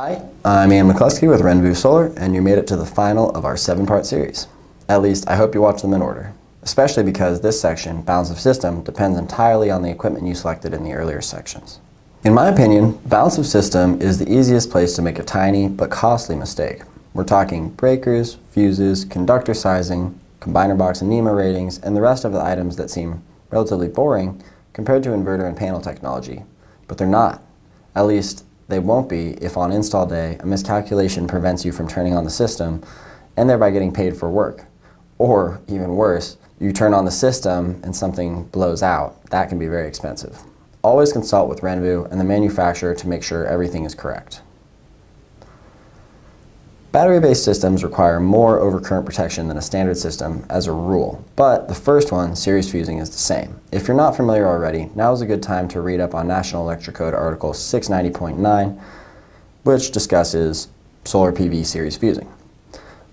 Hi, I'm Ian McCluskey with Renvu Solar, and you made it to the final of our seven-part series. At least, I hope you watched them in order, especially because this section, Balance of System, depends entirely on the equipment you selected in the earlier sections. In my opinion, Balance of System is the easiest place to make a tiny but costly mistake. We're talking breakers, fuses, conductor sizing, combiner box and NEMA ratings, and the rest of the items that seem relatively boring compared to inverter and panel technology. But they're not. At least, they won't be if on install day a miscalculation prevents you from turning on the system and thereby getting paid for work. Or, even worse, you turn on the system and something blows out. That can be very expensive. Always consult with Renvu and the manufacturer to make sure everything is correct. Battery-based systems require more overcurrent protection than a standard system as a rule, but the first one, series fusing, is the same. If you're not familiar already, now is a good time to read up on National Electric Code Article 690.9, which discusses solar PV series fusing.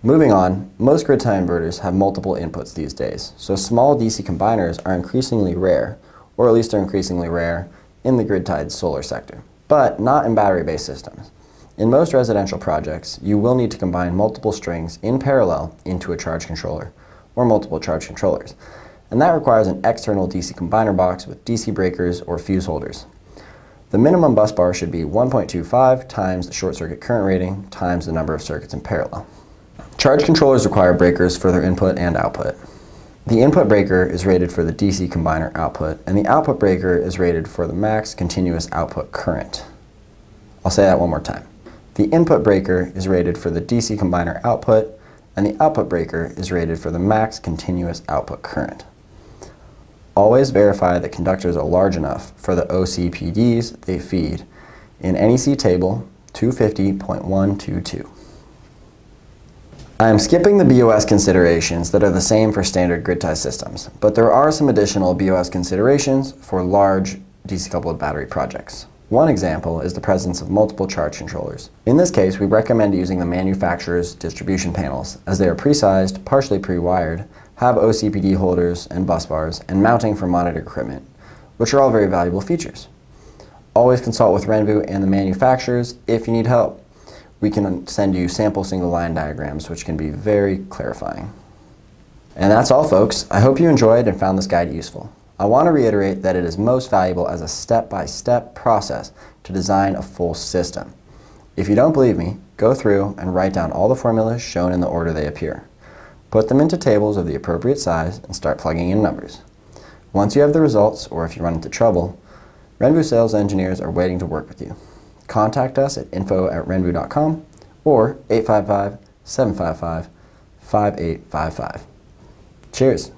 Moving on, most grid-tie inverters have multiple inputs these days, so small DC combiners are increasingly rare, or at least are increasingly rare in the grid-tied solar sector, but not in battery-based systems. In most residential projects, you will need to combine multiple strings in parallel into a charge controller, or multiple charge controllers, and that requires an external DC combiner box with DC breakers or fuse holders. The minimum bus bar should be 1.25 times the short circuit current rating times the number of circuits in parallel. Charge controllers require breakers for their input and output. The input breaker is rated for the DC combiner output, and the output breaker is rated for the max continuous output current. I'll say that one more time. The input breaker is rated for the DC combiner output, and the output breaker is rated for the max continuous output current. Always verify that conductors are large enough for the OCPDs they feed in NEC table 250.122. I am skipping the BOS considerations that are the same for standard grid tie systems, but there are some additional BOS considerations for large DC-coupled battery projects. One example is the presence of multiple charge controllers. In this case, we recommend using the manufacturer's distribution panels, as they are pre-sized, partially pre-wired, have OCPD holders and bus bars, and mounting for monitor equipment, which are all very valuable features. Always consult with Renvu and the manufacturers if you need help. We can send you sample single line diagrams, which can be very clarifying. And that's all, folks. I hope you enjoyed and found this guide useful. I want to reiterate that it is most valuable as a step-by-step -step process to design a full system. If you don't believe me, go through and write down all the formulas shown in the order they appear. Put them into tables of the appropriate size and start plugging in numbers. Once you have the results, or if you run into trouble, Renvu sales engineers are waiting to work with you. Contact us at info at renvu.com or 855-755-5855. Cheers!